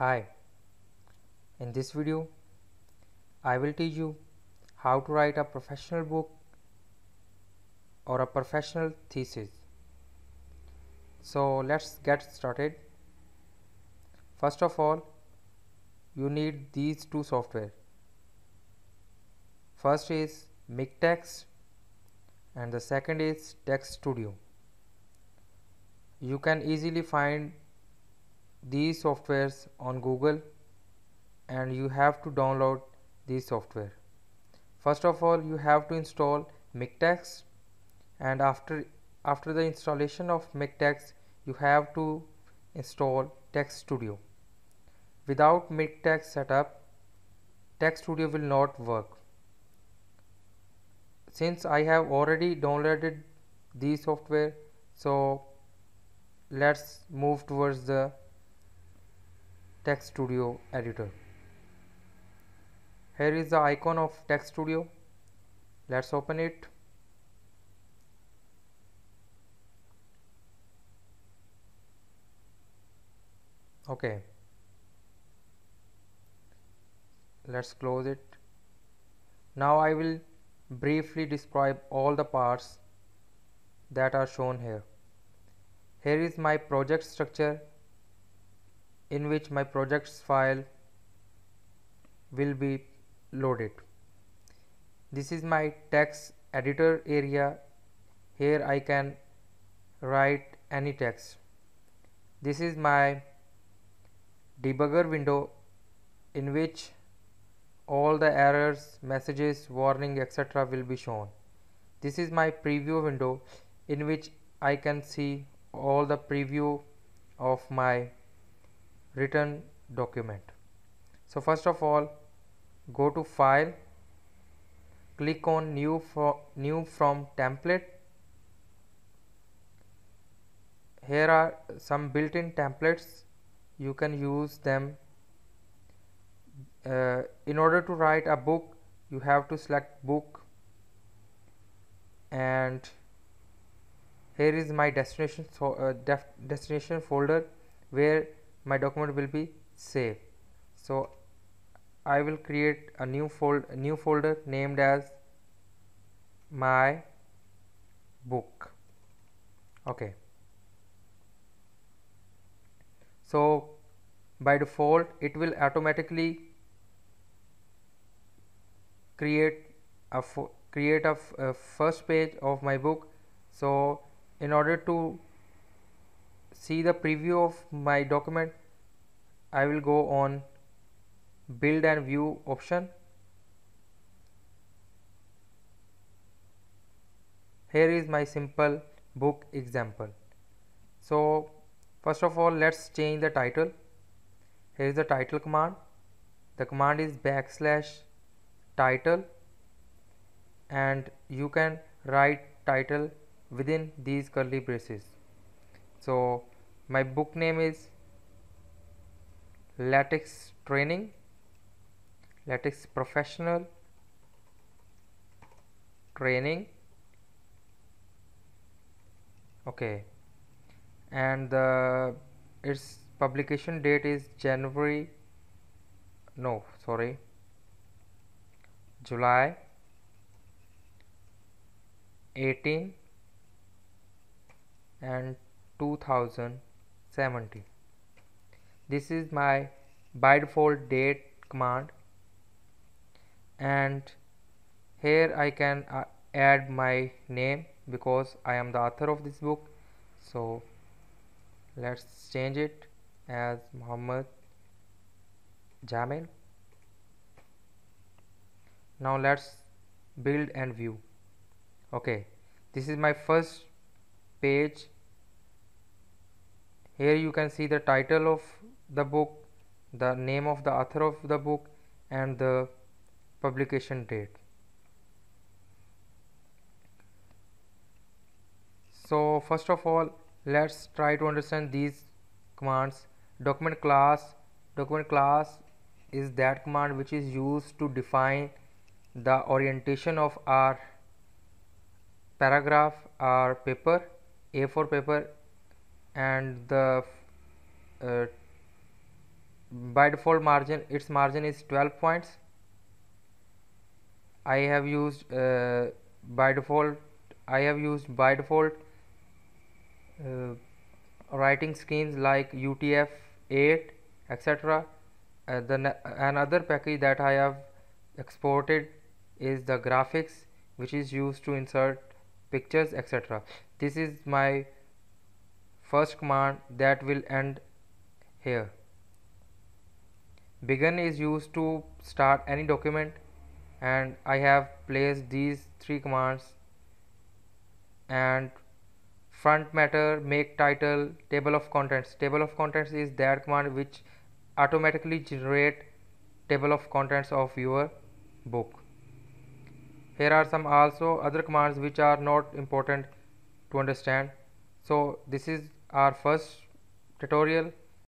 Hi, in this video I will teach you how to write a professional book or a professional thesis. So let's get started. First of all, you need these two software. First is MikTeX and the second is TeXstudio. You can easily find these softwares on Google and you have to download this software. First of all you have to install MikTeX and after after the installation of MikTeX you have to install TeXstudio. Without MikTeX setup TeXstudio will not work. Since I have already downloaded these software so let's move towards the TeXstudio editor. Here is the icon of TeXstudio. Let's open it. Okay. Let's close it. Now I will briefly describe all the parts that are shown here. Here is my project structure in which my projects file will be loaded. This is my text editor area. Here I can write any text. This is my debugger window in which all the errors, messages, warning etc. will be shown. This is my preview window in which I can see all the preview of my written document. So first of all go to file click on new for new from template. Here are some built-in templates. You can use them. Uh, in order to write a book you have to select book. And here is my destination so uh, destination folder where my document will be saved. So I will create a new fold new folder named as my book. Okay. So by default it will automatically create a create a, a first page of my book. So in order to see the preview of my document I will go on build and view option. Here is my simple book example. So first of all let's change the title. Here is the title command. The command is backslash title and you can write title within these curly braces. So my book name is latex training latex professional training. Okay. And the its publication date is January no sorry July 18 and 2070 this is my by default date command. And here I can uh, add my name because I am the author of this book. So let's change it as Muhammad Jameel. Now let's build and view. Okay this is my first page here you can see the title of the book the name of the author of the book and the publication date. So first of all let's try to understand these commands. Document class document class is that command which is used to define the orientation of our paragraph or paper a4 paper and the uh, by default margin its margin is 12 points. I have used uh, by default I have used by default uh, writing schemes like UTF-8 etc uh, the another package that I have exported is the graphics which is used to insert pictures etc this is my first command that will end here. Begin is used to start any document and I have placed these three commands and front matter make title table of contents. Table of contents is that command which automatically generate table of contents of your book. Here are some also other commands which are not important to understand. So this is our first tutorial